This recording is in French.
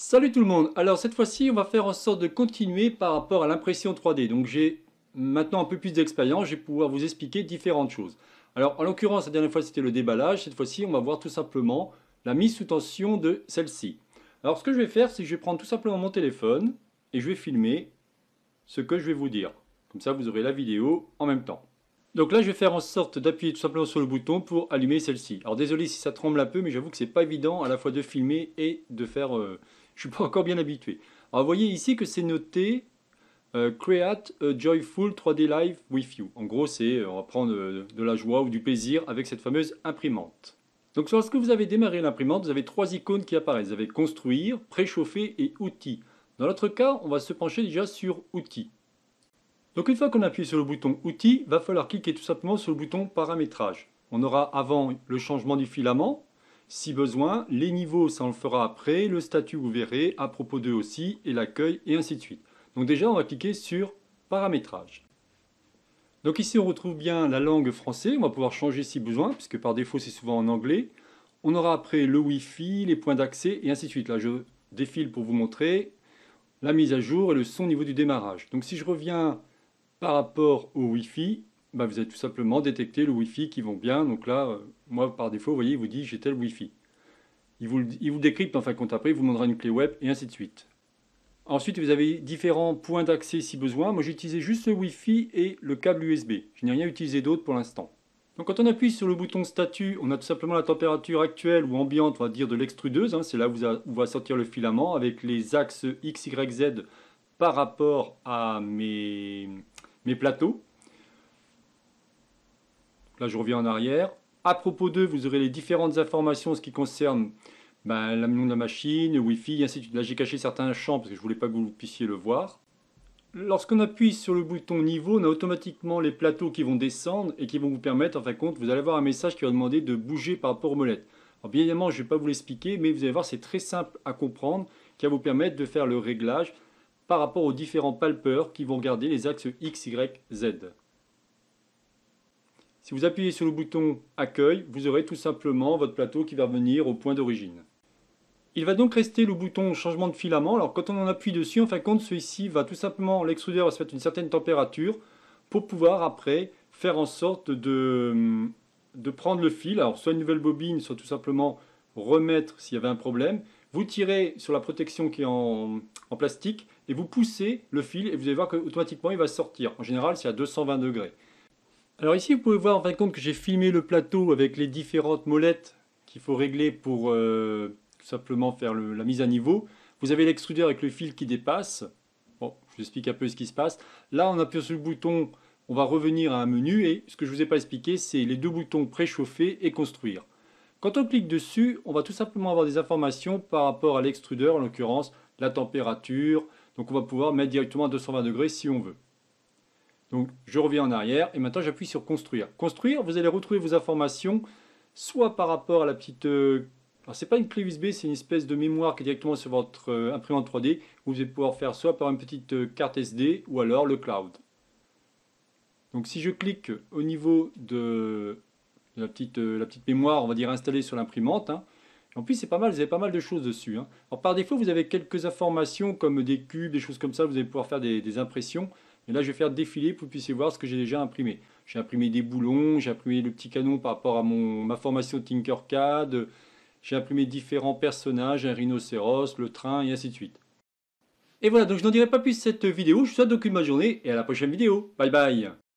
Salut tout le monde Alors cette fois-ci on va faire en sorte de continuer par rapport à l'impression 3D. Donc j'ai maintenant un peu plus d'expérience, je vais pouvoir vous expliquer différentes choses. Alors en l'occurrence la dernière fois c'était le déballage, cette fois-ci on va voir tout simplement la mise sous tension de celle-ci. Alors ce que je vais faire c'est que je vais prendre tout simplement mon téléphone et je vais filmer ce que je vais vous dire. Comme ça vous aurez la vidéo en même temps. Donc là, je vais faire en sorte d'appuyer tout simplement sur le bouton pour allumer celle-ci. Alors désolé si ça tremble un peu, mais j'avoue que c'est pas évident à la fois de filmer et de faire... Euh, je suis pas encore bien habitué. Alors vous voyez ici que c'est noté euh, Create a Joyful 3D Live with you. En gros, c'est euh, on va prendre de la joie ou du plaisir avec cette fameuse imprimante. Donc lorsque vous avez démarré l'imprimante, vous avez trois icônes qui apparaissent. Vous avez construire, préchauffer et outils. Dans notre cas, on va se pencher déjà sur outils. Donc une fois qu'on appuie sur le bouton Outils, va falloir cliquer tout simplement sur le bouton Paramétrage. On aura avant le changement du filament, si besoin, les niveaux ça on le fera après, le statut vous verrez, à propos d'eux aussi, et l'accueil, et ainsi de suite. Donc déjà on va cliquer sur Paramétrage. Donc ici on retrouve bien la langue français, on va pouvoir changer si besoin, puisque par défaut c'est souvent en anglais. On aura après le Wi-Fi, les points d'accès, et ainsi de suite. Là je défile pour vous montrer la mise à jour et le son au niveau du démarrage. Donc si je reviens par rapport au Wi-Fi, bah, vous avez tout simplement détecté le Wi-Fi qui vont bien. Donc là, euh, moi par défaut, vous voyez, il vous dit j'ai tel Wi-Fi. Il vous, il vous décrypte en fin de compte après, il vous demandera une clé web et ainsi de suite. Ensuite, vous avez différents points d'accès si besoin. Moi, j'ai utilisé juste le Wi-Fi et le câble USB. Je n'ai rien utilisé d'autre pour l'instant. Donc quand on appuie sur le bouton statut, on a tout simplement la température actuelle ou ambiante, on va dire, de l'extrudeuse. Hein. C'est là où, où va sortir le filament avec les axes X, Y, Z par rapport à mes, mes plateaux. Là, je reviens en arrière. À propos d'eux, vous aurez les différentes informations en ce qui concerne ben, de la machine, le Wi-Fi, ainsi de suite. Là, j'ai caché certains champs parce que je ne voulais pas que vous puissiez le voir. Lorsqu'on appuie sur le bouton niveau, on a automatiquement les plateaux qui vont descendre et qui vont vous permettre, en fin de compte, vous allez avoir un message qui va demander de bouger par rapport aux molettes. Alors, bien évidemment, je ne vais pas vous l'expliquer, mais vous allez voir, c'est très simple à comprendre, qui va vous permettre de faire le réglage par rapport aux différents palpeurs qui vont garder les axes X, Y, Z. Si vous appuyez sur le bouton Accueil, vous aurez tout simplement votre plateau qui va revenir au point d'origine. Il va donc rester le bouton changement de filament. Alors quand on en appuie dessus, en fin de compte, celui-ci va tout simplement, l'extrudeur va se mettre une certaine température pour pouvoir après faire en sorte de, de prendre le fil. Alors soit une nouvelle bobine, soit tout simplement remettre s'il y avait un problème. Vous tirez sur la protection qui est en, plastique et vous poussez le fil et vous allez voir qu'automatiquement il va sortir. En général c'est à 220 degrés. Alors ici vous pouvez voir en fin de compte que j'ai filmé le plateau avec les différentes molettes qu'il faut régler pour euh, tout simplement faire la mise à niveau. Vous avez l'extrudeur avec le fil qui dépasse. Bon, je vous explique un peu ce qui se passe. Là on appuie sur le bouton, on va revenir à un menu et ce que je ne vous ai pas expliqué c'est les deux boutons préchauffer et construire. Quand on clique dessus, on va tout simplement avoir des informations par rapport à l'extrudeur, en l'occurrence la température. Donc on va pouvoir mettre directement à 220 degrés si on veut. Donc je reviens en arrière et maintenant j'appuie sur construire. Construire, vous allez retrouver vos informations soit par rapport à la petite... Euh, alors c'est pas une clé USB, c'est une espèce de mémoire qui est directement sur votre euh, imprimante 3D. Vous allez pouvoir faire soit par une petite euh, carte SD ou alors le cloud. Donc si je clique au niveau de la petite, euh, la petite mémoire, on va dire, installée sur l'imprimante. Hein. En plus, c'est pas mal, vous avez pas mal de choses dessus. Hein. Alors, par défaut, vous avez quelques informations comme des cubes, des choses comme ça, vous allez pouvoir faire des, impressions. Et là, je vais faire défiler pour que vous puissiez voir ce que j'ai déjà imprimé. J'ai imprimé des boulons, j'ai imprimé le petit canon par rapport à mon, ma formation Tinkercad, j'ai imprimé différents personnages, un rhinocéros, le train, et ainsi de suite. Et voilà, donc je n'en dirai pas plus cette vidéo, je vous souhaite donc une bonne journée, et à la prochaine vidéo. Bye bye